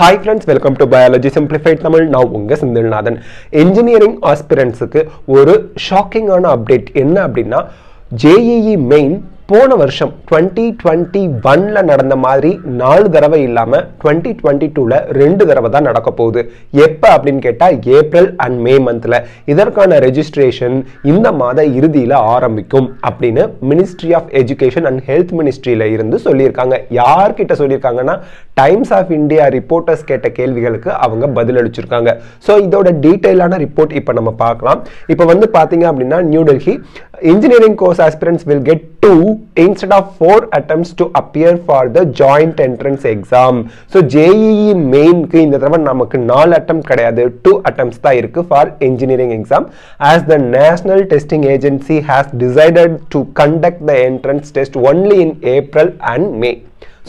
Hi friends welcome to biology simplified Tamil நான் உங்க Senthilnathan. Engineering ஆஸ்பிரண்ட்ஸுக்கு ஒரு ஷாக்கிங்கான அப்டேட் என்ன அப்படின்னா ஜேஇஇ மெயின் போன வருஷம் டுவெண்ட்டி டுவெண்ட்டி ஒன்ல நடந்த மாதிரி நாலு தடவை இல்லாமல் டுவெண்ட்டி டுவெண்ட்டி டூவில் ரெண்டு தடவை தான் நடக்க போகுது. எப்போ அப்படின்னு கேட்டால் ஏப்ரல் அண்ட் மே மந்தில் இதற்கான ரெஜிஸ்ட்ரேஷன் இந்த மாத இறுதியில் ஆரம்பிக்கும் அப்படின்னு ministry of education and health மினிஸ்ட்ரியில் இருந்து சொல்லியிருக்காங்க. யார்கிட்ட சொல்லியிருக்காங்கன்னா டைம்ஸ் ஆஃப் இந்தியா ரிப்போர்ட்டர்ஸ் கேட்ட கேள்விகளுக்கு அவங்க பதில் அளிச்சிருக்காங்க ஸோ இதோட டீட்டெயிலான ரிப்போர்ட் இப்போ நம்ம பார்க்கலாம். இப்போ வந்து பார்த்தீங்க அப்படின்னா New Delhi engineering course aspirants will get two instead of four attempts to appear for the joint entrance exam so JEE மெயின்க்கு இந்த தடவை நமக்கு நாலு attempt கிடையாது டூ attempts தான் இருக்கு for engineering exam as the national testing agency has decided to conduct the entrance test only in April and May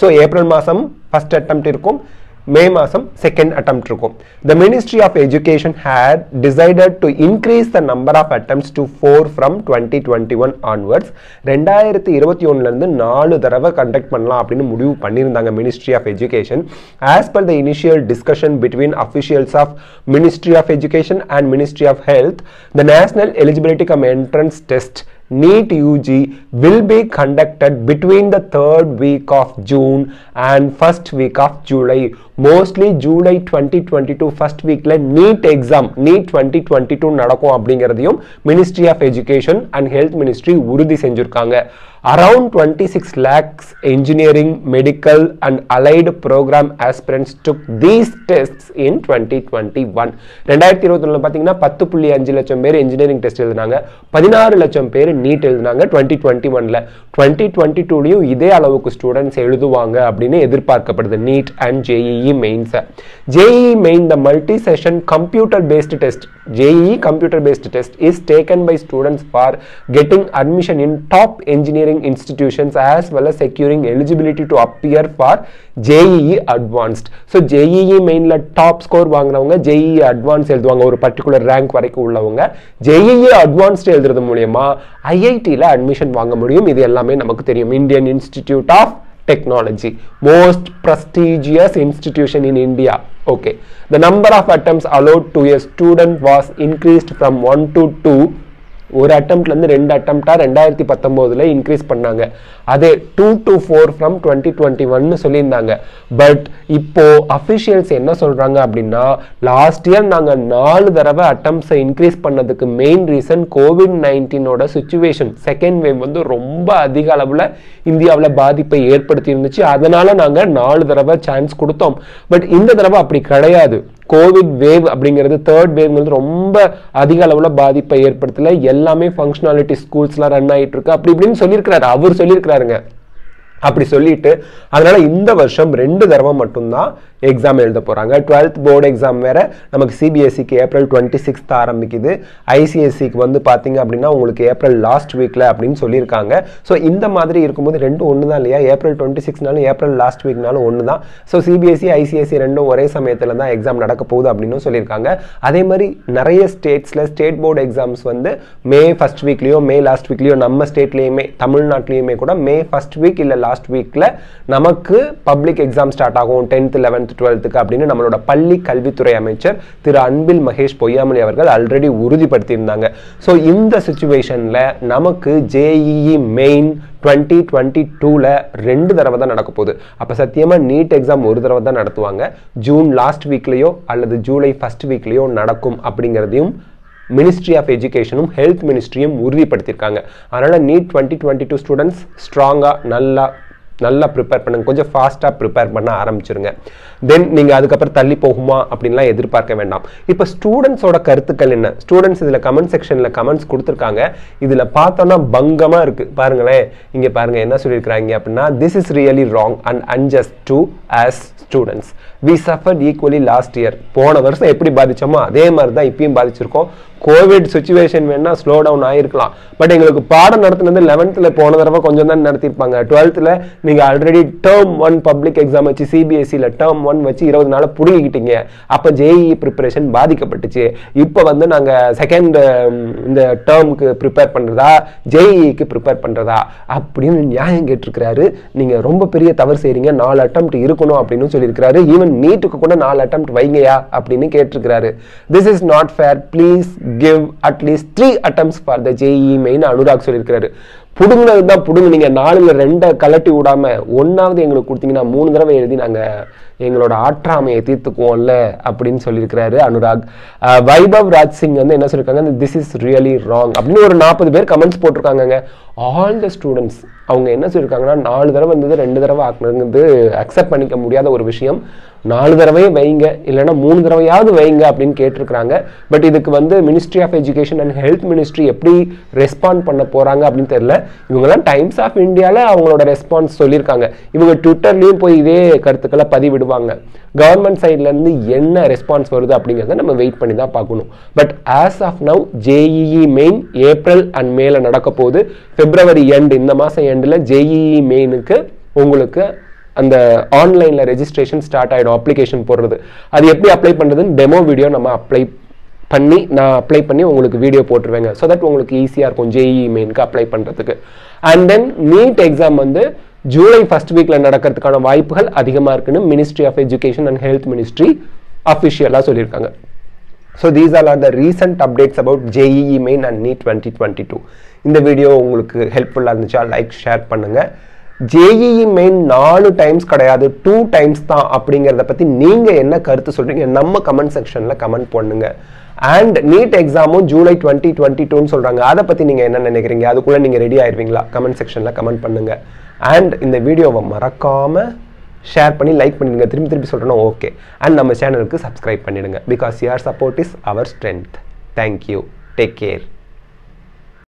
so April மாசம் first attempt இருக்கும் மே மாதம் செகண்ட் அட்டம் இருக்கும் the ministry of education had decided to increase the number of attempts to four from twenty twenty one onwards ரெண்டாயிரத்தி இருபத்தி இருந்து நாலு தடவை கண்டக்ட் பண்ணலாம் அப்படின்னு முடிவு பண்ணியிருந்தாங்க ministry of education as per the initial discussion between officials of ministry of education and ministry of health the national eligibility cum entrance test NEET UG will be conducted between the third week of June and first week of July. Mostly July twenty twenty two first வீக்ல NEET exam NEET twenty twenty two நடக்கும் அப்படிங்கிறதையும் ministry of education and health ministry உறுதி செஞ்சிருக்காங்க around twenty six lakhs engineering medical and allied program aspirants took these test in twenty twenty one ரெண்டாயிரத்தி இருபத்தி ஒன்றில் பார்த்தீங்கன்னா பத்து புள்ளி அஞ்சு லட்சம் பேர் இன்ஜினியரிங் டெஸ்ட் எழுதினாங்க. பதினாறு லட்சம் பேர் நீட் எழுதினாங்க டுவெண்ட்டி டுவெண்ட்டி ஒன்ல டுவெண்ட்டி டுவெண்ட்டி டூலையும் இதே அளவுக்கு ஸ்டூடெண்ட்ஸ் எழுதுவாங்க அப்படின்னு எதிர்பார்க்கப்படுது NEET and JEE மெயின்ஸை JEE main the multi session computer based test JEE computer based test is taken by students for getting admission in top engineering institutions as well as securing eligibility to appear for JEE advanced so JEE மெயினில் top score வாங்குறவங்க JEE Advanced எழுதுவாங்க. ஒரு particular rank வரைக்கும் உள்ளவங்க. JEE advanced எழுதுறது மூலியமா ஐஐடியில் admission வாங்க முடியும். இது எல்லாமே நமக்கு தெரியும். Indian Institute of technology. Most prestigious institution in india. Okay. The number of attempts allowed to a student was increased from 1 to 2 ஒரு அட்டம்ப்ட்லேருந்து ரெண்டு அட்டம்ப்டாக ரெண்டாயிரத்தி பத்தொம்போதில் இன்க்ரீஸ் பண்ணாங்க. அதே two to four from twenty twenty ஒன்னு சொல்லியிருந்தாங்க. பட் இப்போது அஃபிஷியல்ஸ் என்ன சொல்கிறாங்க அப்படின்னா லாஸ்ட் இயர் நாங்கள் நாலு தடவை அட்டம்ப்ஸை இன்க்ரீஸ் பண்ணதுக்கு மெயின் ரீசன் கோவிட் நைன்டீனோட சுச்சுவேஷன் செகண்ட் வேவ் வந்து ரொம்ப அதிக அளவில் இந்தியாவில் பாதிப்பை ஏற்படுத்தி இருந்துச்சு அதனால் நாங்கள் நாலு தடவை சான்ஸ் கொடுத்தோம். பட் இந்த தடவை அப்படி கிடையாது. கோவிட் வேவ் அப்படிங்கிறது தேர்ட் வேவ்ங்கிறது ரொம்ப அதிக அளவில் பாதிப்பை ஏற்படுத்தல. எல்லாமே ஃபங்க்ஷனாலிட்டி ஸ்கூல்ஸ்லாம் ரன் ஆகிட்டு இருக்கு அப்படி இப்படின்னு சொல்லியிருக்கிறாரு. அவர் சொல்லியிருக்கிறாருங்க. அப்படி சொல்லிட்டு அதனால இந்த வருஷம் ரெண்டு தடவை மட்டும்தான் எக்ஸாம் எழுத போகிறாங்க டுவெல்த் போர்டு எக்ஸாம் வேறு நமக்கு சிபிஎஸ்சிக்கு ஏப்ரல் டுவெண்ட்டி சிக்ஸ்த் ஆரம்பிக்குது. ஐசிஎஸ்சிக்கு வந்து பார்த்தீங்க அப்படின்னா உங்களுக்கு ஏப்ரல் லாஸ்ட் வீக்கில் அப்படின்னு சொல்லியிருக்காங்க. ஸோ இந்த மாதிரி இருக்கும்போது ரெண்டும் ஒன்று தான் இல்லையா ஏப்ரல் டுவெண்ட்டி சிக்ஸ்னாலும் ஏப்ரல் லாஸ்ட் வீக்னாலும் ஒன்று தான் ஸோ சிபிஎஸ்சி ஐசிஎஸ்சி ரெண்டும் ஒரே சமயத்தில் தான் எக்ஸாம் நடக்க போகுது அப்படின்னு சொல்லியிருக்காங்க. அதே மாதிரி நிறைய ஸ்டேட்ஸில் ஸ்டேட் போர்டு எக்ஸாம்ஸ் வந்து மே ஃபஸ்ட் வீக்லேயோ மே லாஸ்ட் வீக்லேயோ நம்ம ஸ்டேட்லேயுமே தமிழ்நாட்டிலையுமே கூட மே ஃபர்ஸ்ட் வீக் இல்லை லாஸ்ட் வீக்கில் நமக்கு பப்ளிக் எக்ஸாம் ஸ்டார்ட் ஆகும். டென்த் லெவன்த் டுவெல்த்துக்கு அப்படின்னு நம்மளோட பள்ளி கல்வித்துறை அமைச்சர் திரு அன்பில் மகேஷ் பொய்யாமொழி அவர்கள் ஆல்ரெடி உறுதிப்படுத்தியிருந்தாங்க. ஸோ இந்த சுச்சுவேஷனில் நமக்கு ஜேஇஇ மெயின் டுவெண்ட்டி டுவெண்ட்டி டூவில் ரெண்டு தடவை தான் நடக்க போகுது. அப்போ சத்தியமாக நீட் எக்ஸாம் ஒரு தடவை தான் நடத்துவாங்க. ஜூன் லாஸ்ட் வீக்லேயோ அல்லது ஜூலை ஃபஸ்ட் வீக்லேயோ நடக்கும் அப்படிங்கிறதையும் மினிஸ்ட்ரி ஆஃப் எஜுகேஷனும் ஹெல்த் மினிஸ்ட்ரியும் உறுதிப்படுத்தியிருக்காங்க. அதனால் NEET twenty twenty two students ஸ்ட்ராங்காக நல்லா நல்லா ப்ரிப்பேர் பண்ணுங்க. கொஞ்சம் ஃபாஸ்ட்டாக ப்ரிப்பேர் பண்ண ஆரம்பிச்சிருங்க. தென் நீங்கள் அதுக்கப்புறம் தள்ளி போகுமா அப்படின்லாம் எதிர்பார்க்க வேண்டாம். இப்போ ஸ்டூடெண்ட்ஸோட கருத்துக்கள் என்ன? ஸ்டூடெண்ட்ஸ் இதில் கமெண்ட் செக்ஷனில் கமெண்ட்ஸ் கொடுத்துருக்காங்க. இதில் பார்த்தோன்னா பங்கமாக இருக்குது பாருங்களேன். இங்கே பாருங்கள் என்ன சொல்லியிருக்கிறாங்க அப்படின்னா this is really wrong and unjust to us students we suffered equally last year போன வருஷம் எப்படி பாதிச்சோமோ அதே மாதிரி தான் இப்பயும் பாதிச்சிருக்கோம். கோவிட் சுச்சுவேஷன் வேணா ஸ்லோ டவுன் ஆயிருக்கலாம். பட் எங்களுக்கு பாடம் நடத்தினது லெவன்த்தில் போன தடவை கொஞ்சம் தான் நடத்திருப்பாங்க டுவெல்த்தில் நீங்கள் already term one public exam வச்சு சிபிஎஸ்சியில் டேர்ம் ஒன் வச்சு இருபது நாள் புடுங்கிக்கிட்டீங்க. அப்போ ஜேஇஇ ப்ரிப்பரேஷன் பாதிக்கப்பட்டுச்சு. இப்போ வந்து நாங்கள் செகண்ட் இந்த டேர்முக்கு ப்ரிப்பேர் பண்ணுறதா ஜேஇக்கு ப்ரிப்பேர் பண்ணுறதா அப்படின்னு நியாயம் கேட்டிருக்கிறாரு. நீங்கள் ரொம்ப பெரிய தவறு செய்கிறீங்க நாலு அட்டம் இருக்கணும் அப்படின்னு சொல்லியிருக்கிறாரு. ஈவன் நீட்டுக்கு கூட நாலு அட்டம் வைங்கயா அப்படின்னு கேட்டிருக்கிறாரு. This is not fair please give at least three attempts for the JEE main Anurag சொல்லியிருக்கிறாரு. புடுங்கினது தான் புடுங்குனீங்க. நாலுல ரெண்டை கலட்டி விடாமல் ஒன்றாவது எங்களுக்கு கொடுத்தீங்கன்னா மூணு தடவை எழுதி நாங்கள் எங்களோட ஆற்றாமையை தீர்த்துக்குவோம்ல அப்படின்னு சொல்லியிருக்கிறாரு அனுராக். வைபவ் ராஜ் சிங் வந்து என்ன சொல்லியிருக்காங்க? திஸ் இஸ் ரியலி ராங் அப்படின்னு ஒரு நாற்பது பேர் கமெண்ட்ஸ் போட்டிருக்காங்கங்க. ஆல் த ஸ்டூடெண்ட்ஸ் அவங்க என்ன சொல்லியிருக்காங்கன்னா நாலு தடவை இருந்தது ரெண்டு தடவை ஆக்குனது அக்செப்ட் பண்ணிக்க முடியாத ஒரு விஷயம். நாலு தடவையே வைங்க. இல்லைன்னா மூணு தடவையாவது வைங்க அப்படின்னு கேட்டிருக்கிறாங்க. பட் இதுக்கு வந்து ministry of education and health ministry எப்படி ரெஸ்பாண்ட் பண்ண போகிறாங்க அப்படின்னு தெரியல. இவங்கெல்லாம் டைம்ஸ் ஆஃப் இந்தியாவில் அவங்களோட ரெஸ்பான்ஸ் சொல்லியிருக்காங்க. இவங்க ட்விட்டர்லேயும் போய் இதே கருத்துக்களை பதிவிடுவாங்க. கவர்மெண்ட் சைட்லேருந்து என்ன ரெஸ்பான்ஸ் வருது அப்படிங்கிறத நம்ம வெயிட் பண்ணி தான் பார்க்கணும். But as of now JEE main April and மேல நடக்க போகுது. பிப்ரவரி எண்ட் இந்த மாதம் எண்டில் ஜேஇஇ மெயினுக்கு உங்களுக்கு அந்த ஆன்லைனில் ரெஜிஸ்ட்ரேஷன் ஸ்டார்ட் ஆகிடும் அப்ளிகேஷன் போடுறது. அது எப்படி அப்ளை பண்ணுறதுன்னு டெமோ வீடியோ நம்ம அப்ளை பண்ணி நான் அப்ளை பண்ணி உங்களுக்கு வீடியோ போட்டுருவேங்க. ஸோ தட் உங்களுக்கு ஈஸியாக இருக்கும் ஜேஇ மெயினுக்கு அப்ளை பண்ணுறதுக்கு அண்ட் தென் நீட் எக்ஸாம் வந்து ஜூலை ஃபர்ஸ்ட் வீக்கில் நடக்கிறதுக்கான வாய்ப்புகள் அதிகமாக இருக்குன்னு ministry of education and health ministry அஃபிஷியலாக சொல்லியிருக்காங்க. So these are are the recent updates about JEE main and NEET twenty twenty two இந்த வீடியோ உங்களுக்கு ஹெல்ப்ஃபுல்லாக இருந்துச்சா லைக் ஷேர் பண்ணுங்கள் ஜேஇஇ மெயின் நாலு டைம்ஸ் கிடையாது டூ டைம்ஸ் தான் அப்படிங்கிறத பற்றி நீங்கள் என்ன கருத்து சொல்கிறீங்க நம்ம கமெண்ட் செக்ஷனில் கமெண்ட் பண்ணுங்கள் அண்ட் நீட் எக்ஸாமும் ஜூலை டுவெண்ட்டி டுவெண்ட்டி டூன்னு சொல்கிறாங்க அதை பற்றி நீங்கள் என்ன நினைக்கிறீங்க? அதுக்குள்ளே நீங்கள் ரெடி ஆயிடுவீங்களா கமெண்ட் செக்ஷனில் கமெண்ட் பண்ணுங்கள் அண்ட் இந்த வீடியோவை மறக்காமல் ஷேர் பண்ணி லைக் பண்ணிடுங்க. திரும்பி திரும்பி சொல்கிறோம் ஓகே அண்ட் நம்ம சேனலுக்கு சப்ஸ்கிரைப் பண்ணிடுங்க. Because your support is our strength thank you take care